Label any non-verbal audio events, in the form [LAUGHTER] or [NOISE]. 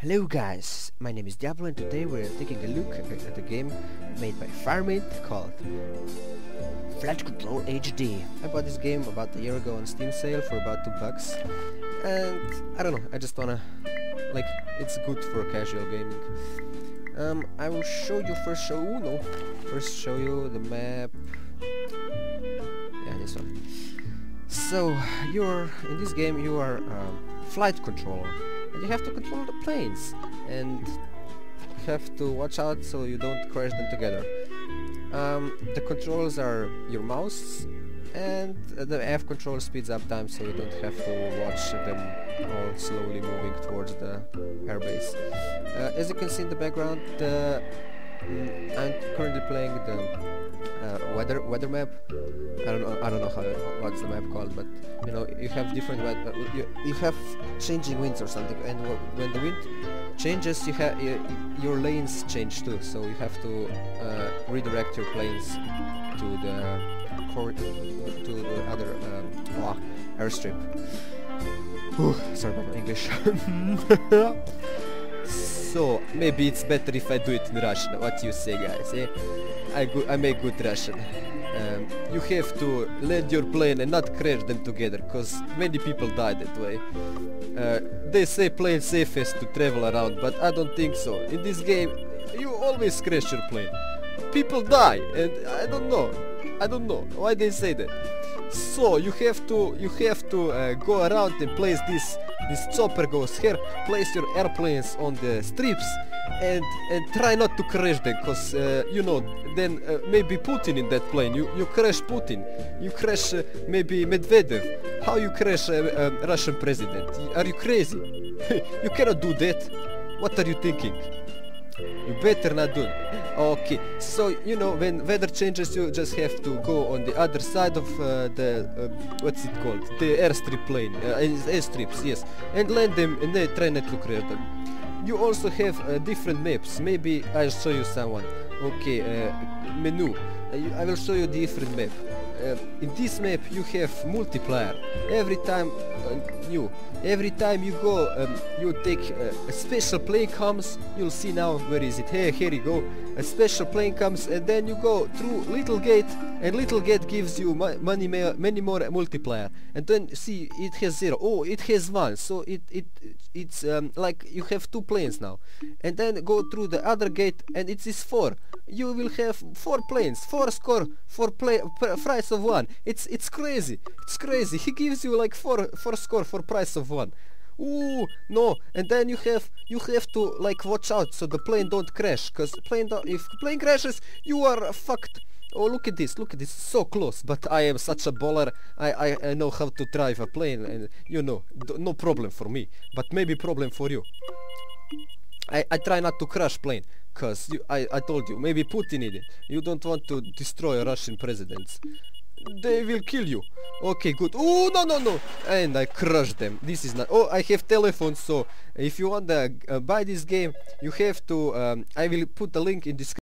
Hello guys, my name is Diablo and today we're taking a look at a game made by Firemint called Flight Control HD. I bought this game about a year ago on Steam sale for about 2 bucks and I don't know, I just wanna, like, it's good for casual gaming. Um, I will show you first show, ooh, no, first show you the map, yeah this one. So, you're, in this game you are a flight controller and you have to control the planes and have to watch out so you don't crash them together. Um, the controls are your mouse and the F control speeds up time so you don't have to watch them all slowly moving towards the airbase. Uh, as you can see in the background, uh, I'm currently playing the uh, weather weather map. I don't know I don't know how what's the map called, but you know you have different weather. You, you have changing winds or something, and when the wind changes, you have your lanes change too. So you have to uh, redirect your planes to the to the other um, oh, airstrip. Whew, sorry about my English. [LAUGHS] [LAUGHS] so maybe it's better if I do it in Russian. What you say, guys? Eh? I, go I make good Russian. Um, you have to land your plane and not crash them together, cause many people die that way. Uh, they say plane safest to travel around, but I don't think so. In this game, you always crash your plane. People die, and I don't know. I don't know why they say that. So you have to you have to uh, go around and place this this chopper goes here. Place your airplanes on the strips and and try not to crash them because uh, you know then uh, maybe Putin in that plane. You you crash Putin. You crash uh, maybe Medvedev. How you crash a uh, um, Russian president? Are you crazy? [LAUGHS] You cannot do that. What are you thinking you better not do it okay so you know when weather changes you just have to go on the other side of uh, the uh, what's it called the airstrip plane uh, airstrips yes and land them and then try not to crash them you also have uh, different maps. Maybe I'll show you someone. Okay, uh, menu. I will show you different map. In this map you have multiplayer. Every time uh, new. Every time you go, um, you take uh, a special plane comes. You'll see now where is it? Here, here you go. A special plane comes, and then you go through little gate, and little gate gives you many many more multiplier. And then see it has zero. Oh, it has one. So it it it's um, like you have two planes now. And then go through the other gate, and it is four. You will have four planes, four score, four play price of one. It's it's crazy. It's crazy. He gives you like four four score for price of one. Ooh, no, and then you have you have to like watch out so the plane don't crash, cause plane if plane crashes, you are fucked. Oh, look at this, look at this, so close, but I am such a baller, I, I, I know how to drive a plane, and you know, no problem for me, but maybe problem for you. I, I try not to crash plane, cause you, I, I told you, maybe Putin in it, you don't want to destroy Russian presidents they will kill you. Okay, good. Oh, no, no, no. And I crushed them. This is not... Oh, I have telephone, so if you want to uh, buy this game, you have to... Um, I will put the link in description.